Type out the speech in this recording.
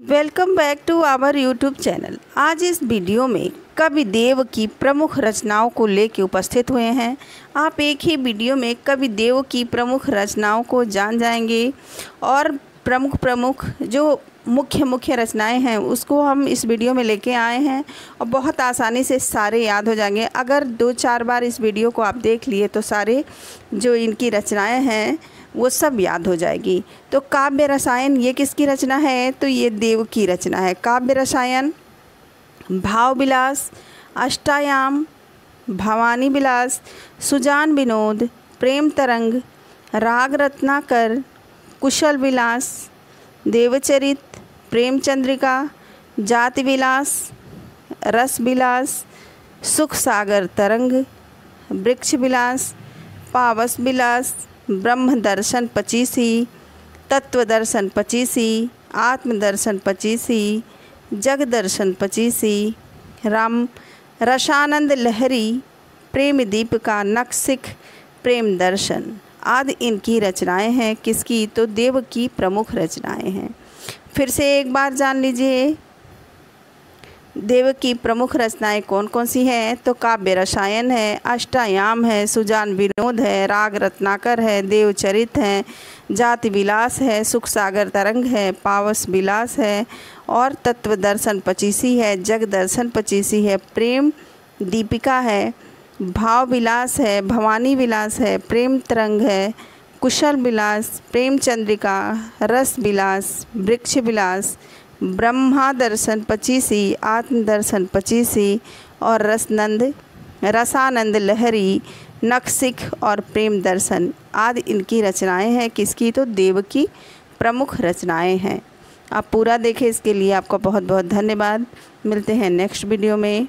Welcome back to our YouTube channel आज इस video में कवि देव की प्रमुख रचनाओं को लेकर उपस्थित हुए हैं। आप एक ही वीडियो में कवि देव की प्रमुख रचनाओं को जान जाएँगे और प्रमुख प्रमुख जो मुख्य मुख्य रचनाएँ हैं, उसको हम इस वीडियो में लेके आए हैं और बहुत आसानी से सारे याद हो जाएँगे। अगर दो चार बार इस वीडियो को आप देख लिए तो सारे जो इनकी रचनाएँ हैं वो सब याद हो जाएगी। तो काव्य रसायन ये किसकी रचना है? तो ये देव की रचना है। काव्य रसायन, भाव विलास, अष्टायाम, भवानी विलास, सुजान विनोद, प्रेम तरंग, राग रत्नाकर, कुशल विलास, देवचरित प्रेम चंद्रिका जाति विलास, रस विलास, सुख सागर तरंग, वृक्ष विलास, पावस विलास ब्रह्म दर्शन पचीसी तत्व दर्शन पचीसी, आत्मदर्शन पचीसी जग दर्शन पचीसी, राम रसानंद लहरी, प्रेम दीप का नक्सिक प्रेम दर्शन आदि इनकी रचनाएँ हैं। किसकी? तो देव की प्रमुख रचनाएँ हैं। फिर से एक बार जान लीजिए देव की प्रमुख रचनाएँ कौन कौन सी हैं? तो काव्य रसायन है, अष्टायाम है, सुजान विनोद है, राग रत्नाकर है देवचरित है, जाति विलास है, सुख सागर तरंग है, पावस विलास है और तत्व दर्शन पचीसी है, जग दर्शन पचीसी है, प्रेम दीपिका है, भाव विलास है, भवानी विलास है, प्रेम तरंग है, कुशल विलास, प्रेम चंद्रिका, रस विलास, वृक्ष विलास ब्रह्मा दर्शन पचीसी आत्मदर्शन पचीसी और रसनंद, रसानंद लहरी नक्सिख और प्रेम दर्शन आदि इनकी रचनाएँ हैं। किसकी? तो देव की प्रमुख रचनाएँ हैं। आप पूरा देखें, इसके लिए आपका बहुत बहुत धन्यवाद। मिलते हैं नेक्स्ट वीडियो में।